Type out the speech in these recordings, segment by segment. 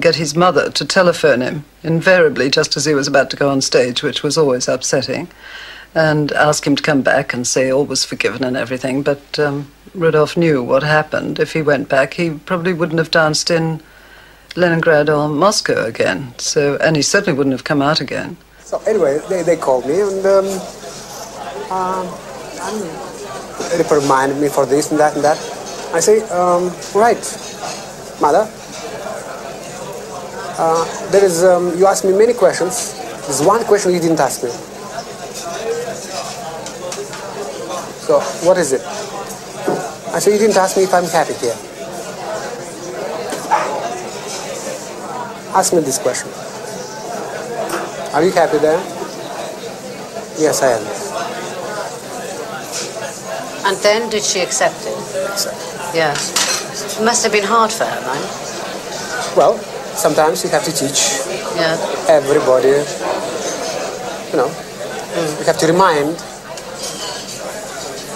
get his mother to telephone him, invariably just as he was about to go on stage, which was always upsetting, and ask him to come back and say all was forgiven and everything. But um, Rudolf knew what happened. If he went back, he probably wouldn't have danced in Leningrad or Moscow again. So, and he certainly wouldn't have come out again. So anyway, they, they called me and um, um, reprimanded me for this and that and that. I say, um, right, mother. Uh, there is, um, you asked me many questions. There's one question you didn't ask me. So, what is it? I said, you didn't ask me if I'm happy here. Ask me this question. Are you happy there? Yes, I am. And then did she accept it? Accept. Yes. It must have been hard for her, right? Well, sometimes you have to teach Yeah. everybody, you know, you have to remind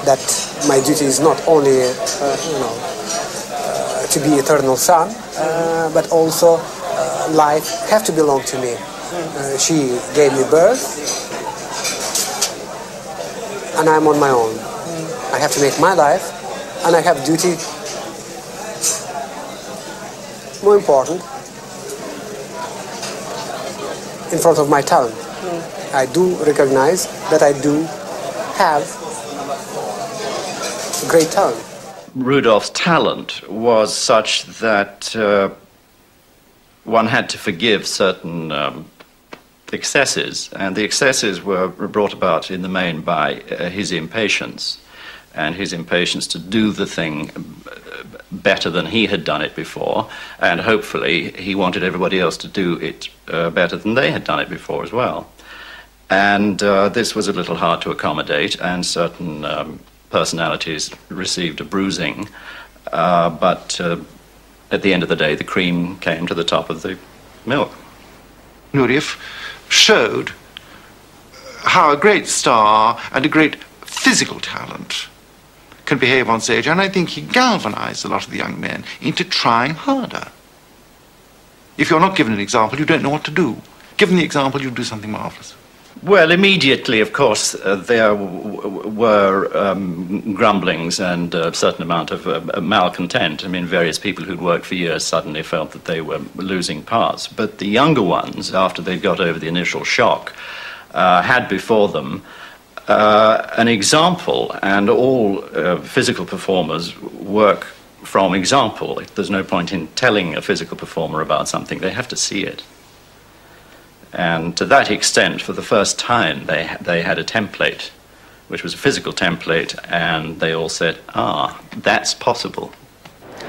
that my duty is not only, uh, you know, uh, to be eternal son, uh, but also uh, life have to belong to me. Uh, she gave me birth, and I'm on my own. I have to make my life, and I have duty. More important, in front of my talent. I do recognize that I do have a great talent. Rudolf's talent was such that uh, one had to forgive certain um, excesses, and the excesses were brought about in the main by uh, his impatience, and his impatience to do the thing uh, better than he had done it before, and hopefully he wanted everybody else to do it uh, better than they had done it before as well. And uh, this was a little hard to accommodate, and certain um, personalities received a bruising. Uh, but uh, at the end of the day, the cream came to the top of the milk. Nureyev showed how a great star and a great physical talent can behave on stage, and I think he galvanized a lot of the young men into trying harder. If you're not given an example, you don't know what to do. Given the example, you do something marvelous. Well, immediately, of course, uh, there were um, grumblings and a certain amount of uh, malcontent. I mean, various people who'd worked for years suddenly felt that they were losing parts. But the younger ones, after they'd got over the initial shock, uh, had before them uh, an example, and all uh, physical performers work from example. There's no point in telling a physical performer about something, they have to see it. And to that extent, for the first time, they, they had a template, which was a physical template, and they all said, ah, that's possible.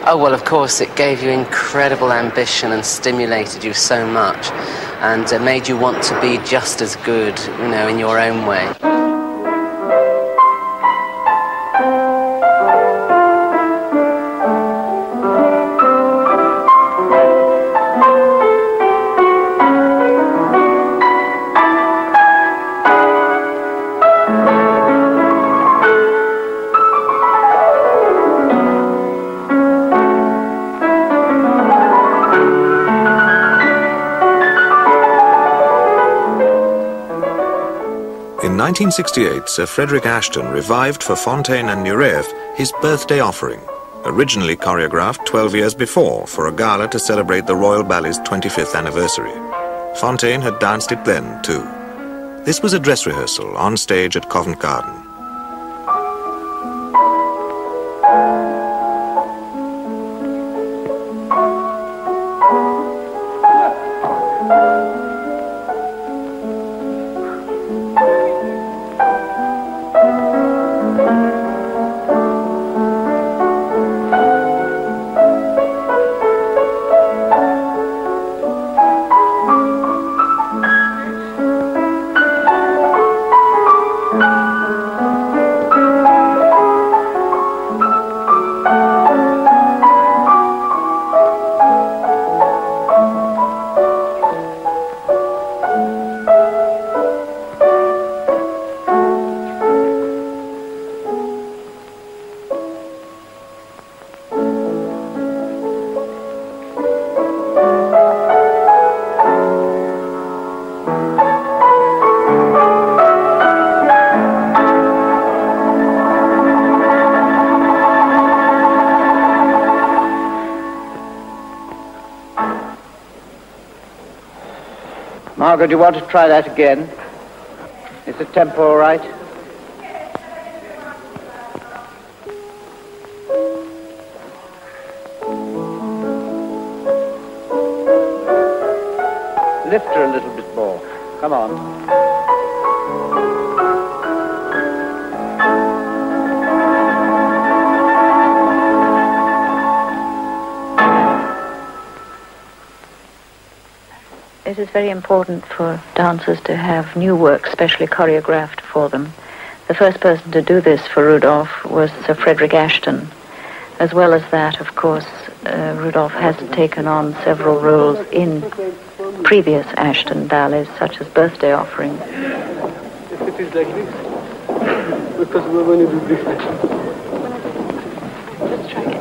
Oh, well, of course, it gave you incredible ambition and stimulated you so much and uh, made you want to be just as good, you know, in your own way. 1968, Sir Frederick Ashton revived for Fonteyn and Nureyev his birthday offering, originally choreographed 12 years before for a gala to celebrate the Royal Ballet's 25th anniversary. Fonteyn had danced it then, too. This was a dress rehearsal on stage at Covent Garden. Margot, do you want to try that again? Is the tempo all right? Lift her a little bit more. Come on. It is very important for dancers to have new work specially choreographed for them. The first person to do this for Rudolf was Sir Frederick Ashton. As well as that, of course, uh, Rudolf has taken on several roles in previous Ashton ballets, such as Birthday Offering. If it is like this, because when you do this, Let's try it.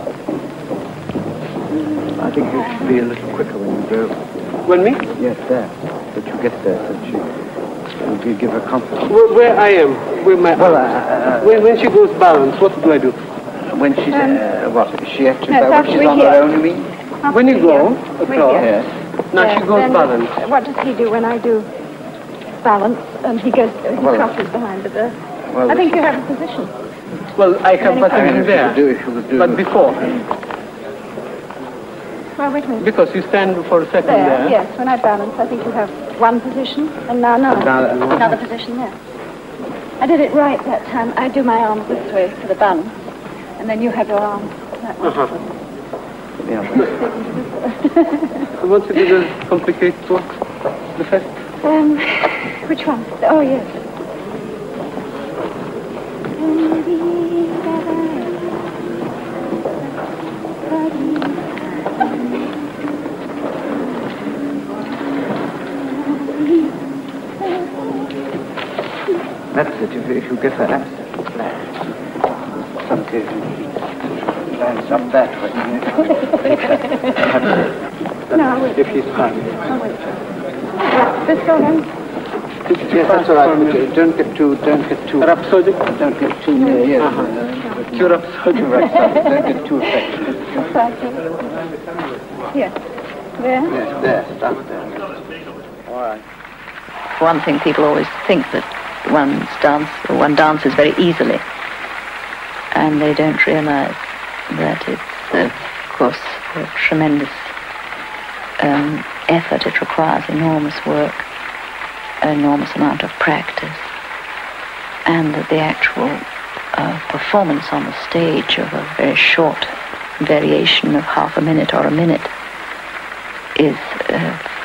I think you should be a little quicker when you go. When me, Yes, there. But you get there so that she, you give her comfort. where, where I am, where my Well, uh, when, when she goes balance, what do I do? When she's, uh, what, is she actually, no, when she's actually on her own, you mean? When you go across, Yes. now Yeah, she goes then balance. What does he do when I do balance and he goes, he Well- crosses behind the birth? Well, I think you have a position. Well, I have Very nothing in there. do, if you could do. But before, Well, wait a minute. because you stand for a second There, there. yes, when I balance, I think you have one position, and now another. Now, Another position there. I did it right that time. I do my arms this way for the balance, and then you have your arms that way. Uh-huh. yeah. You want to do the complicated one? The first? Um, which one? Oh, yes. That's it, if, if you give her absolute flat. Some occasion she lands up that way. No, I wait. If he's fine. Oh, wait. This go then? Yes, that's all right. uh, Don't get too, don't get too, Rhapsodic? don't get too near, yes. Uh-huh. uh, Too rhapsodic. Too rhapsodic, don't get too affectionate. This side, please. Yes. There? Yes, there, stop there. All right. One thing, people always think that one's dance, one dances very easily, and they don't realize that it's, uh, of course, a tremendous um, effort. It requires enormous work, an enormous amount of practice, and that the actual uh, performance on the stage of a very short variation of half a minute or a minute is a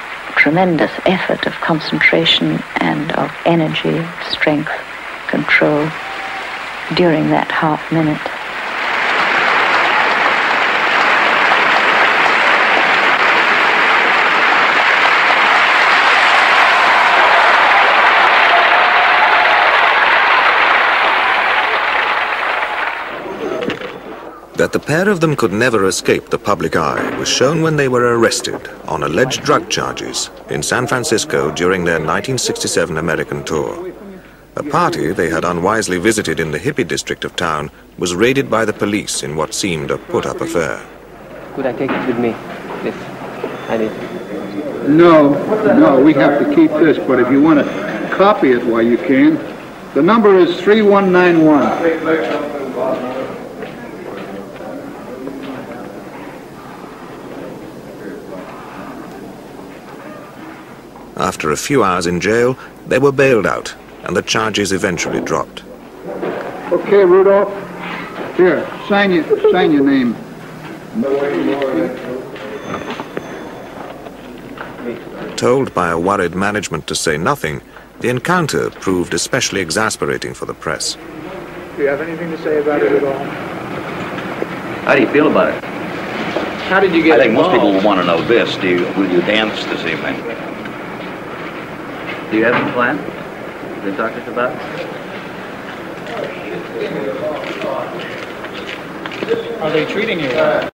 tremendous effort of concentration and of energy, strength, control during that half minute. That the pair of them could never escape the public eye was shown when they were arrested on alleged drug charges in San Francisco during their 1967 American tour. A party they had unwisely visited in the hippie district of town was raided by the police in what seemed a put-up affair. Could I take it with me? This. I need. No, no, we have to keep this, but if you want to copy it while you can, the number is 3191. After a few hours in jail, they were bailed out and the charges eventually dropped. Okay, Rudolf. Here, sign your, sign your name. Told by a worried management to say nothing, the encounter proved especially exasperating for the press. Do you have anything to say about it at all? How do you feel about it? How did you get I get think most people will want to know this. Do you, will you dance this evening? Do you have a plan? They talked about? Are they treating you?